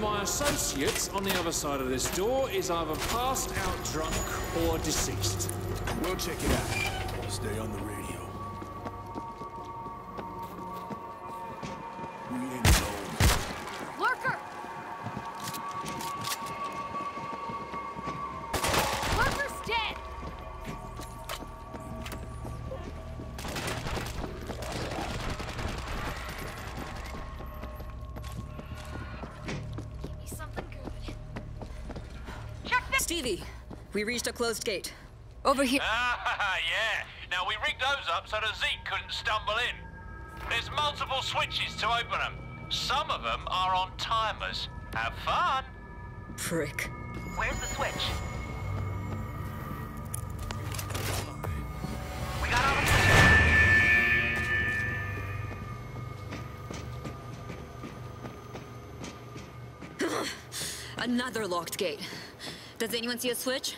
my associate on the other side of this door is either passed out drunk or deceased. We'll check it out. Stay on the radio. Stevie, we reached a closed gate. Over here. Ah, yeah. Now we rigged those up so that Zeke couldn't stumble in. There's multiple switches to open them. Some of them are on timers. Have fun. Prick. Where's the switch? We got all the. Another locked gate. Does anyone see a switch?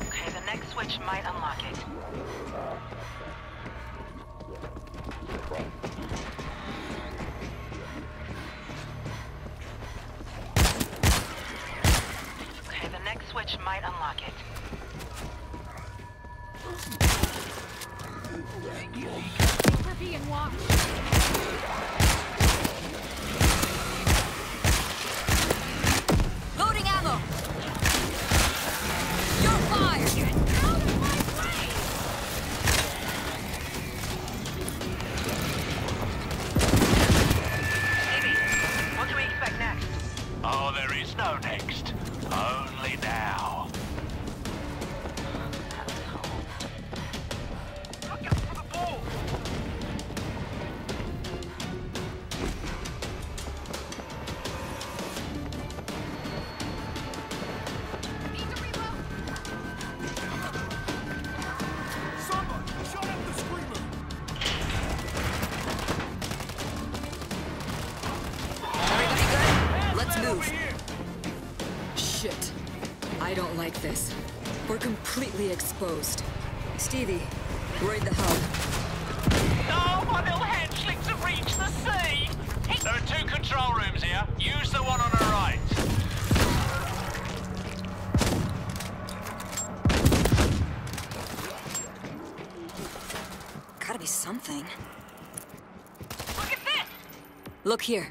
Okay, the next switch might unlock it. Okay, the next switch might unlock it. We're being watched. This. We're completely exposed. Stevie, at the hub. Oh, my little hatchlings have reached the sea. There are two control rooms here. Use the one on the right. Gotta be something. Look at this! Look here.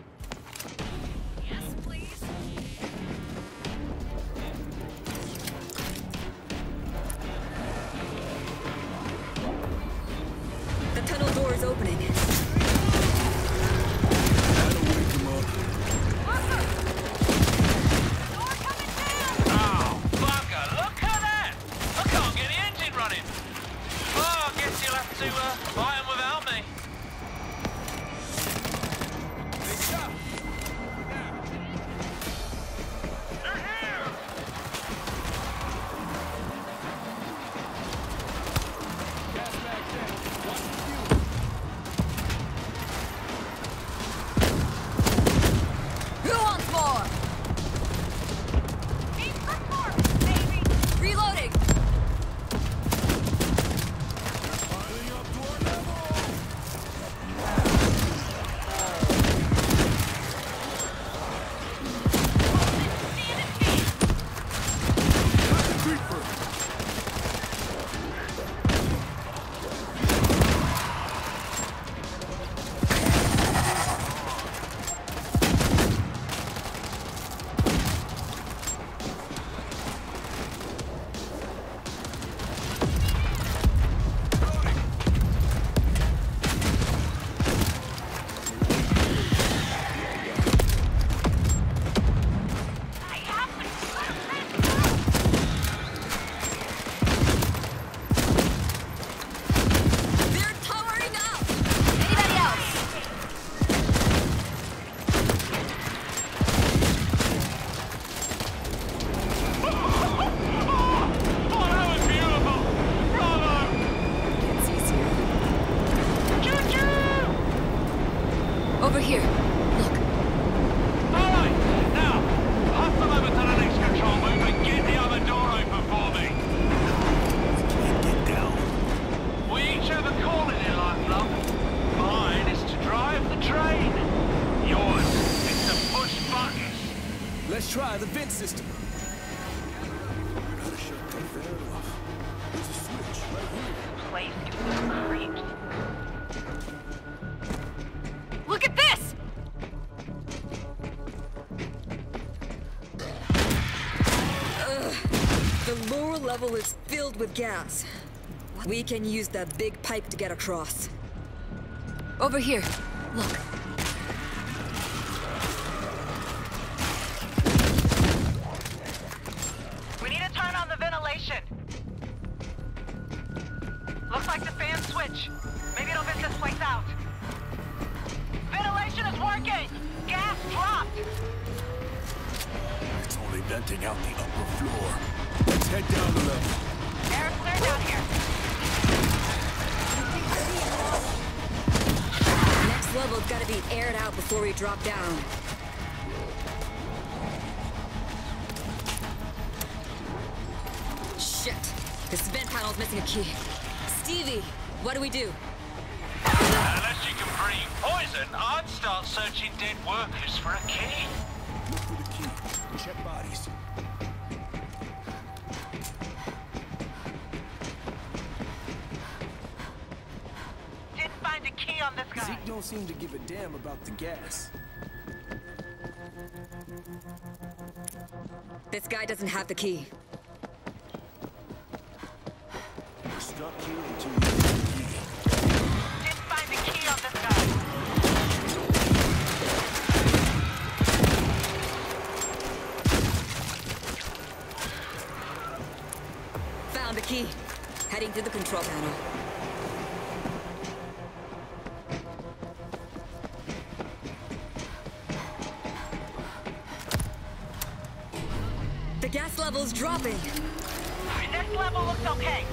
here. Filled with gas. We can use that big pipe to get across. Over here. Look. We need to turn on the ventilation. Looks like the fan switch. Maybe it'll vent this place out. Ventilation is working! Gas dropped! It's only venting out the Next level's gotta be aired out before we drop down. Shit! This vent panel's missing a key. Stevie, what do we do? Unless you can breathe poison, I'd start searching dead workers for a key. Zeke don't seem to give a damn about the gas. This guy doesn't have the key. We're stuck here until we get the key. Didn't find a key on this guy. Found the key. Heading to the control panel. Dropping. This level looks okay.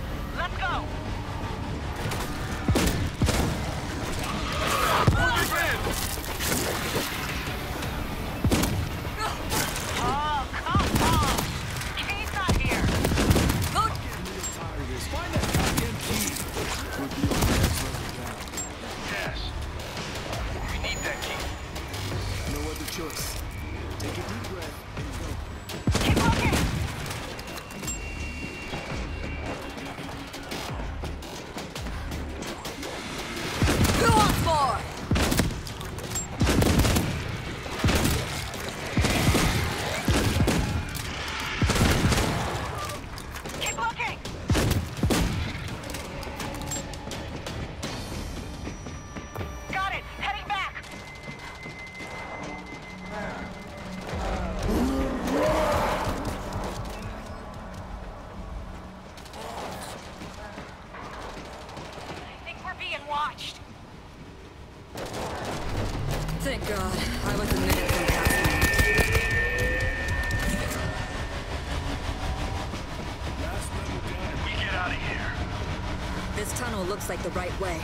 Like the right way.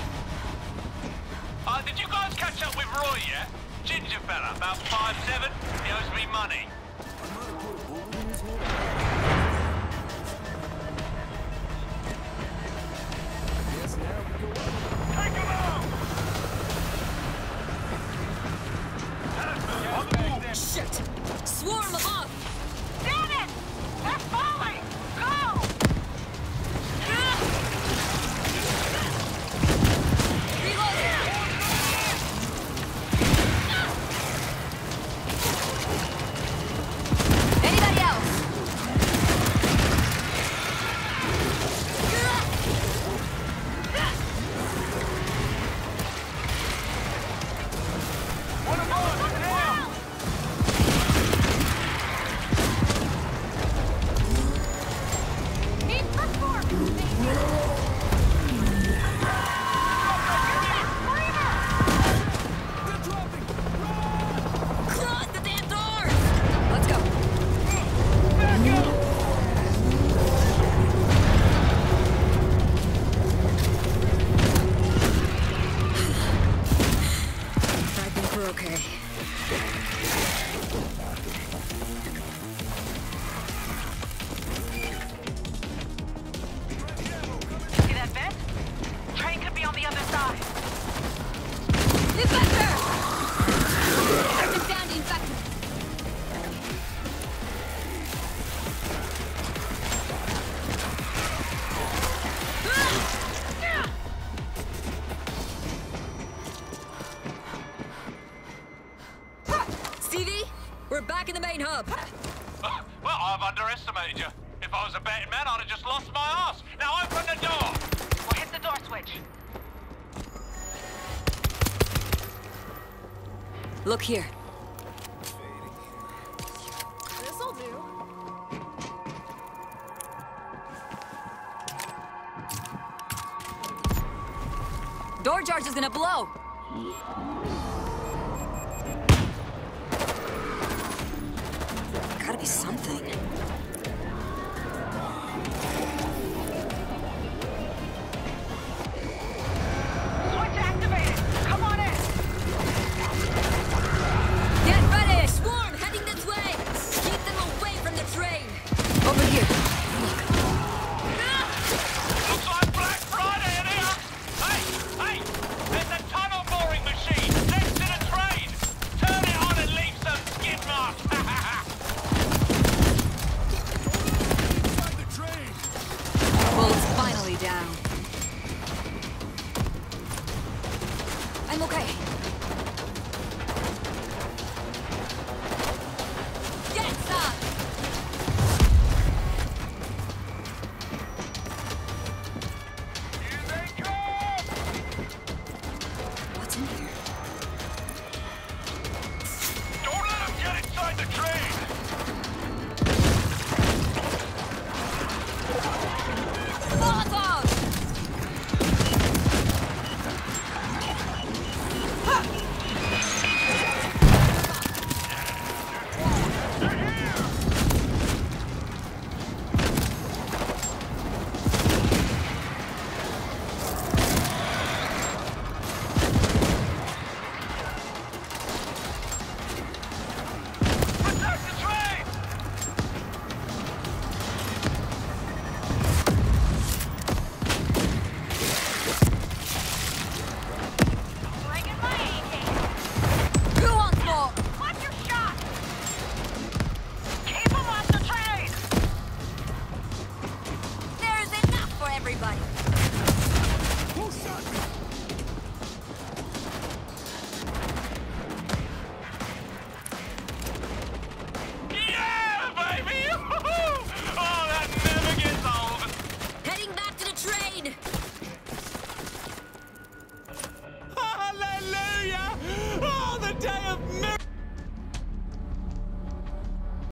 Uh, did you guys catch up with Roy yet? Ginger fella, about five seven. He owes me money. okay. underestimated you. If I was a betting man, I'd have just lost my ass. Now open the door! We'll hit the door switch. Look here. This'll do. Door charge is gonna blow! Gotta be something.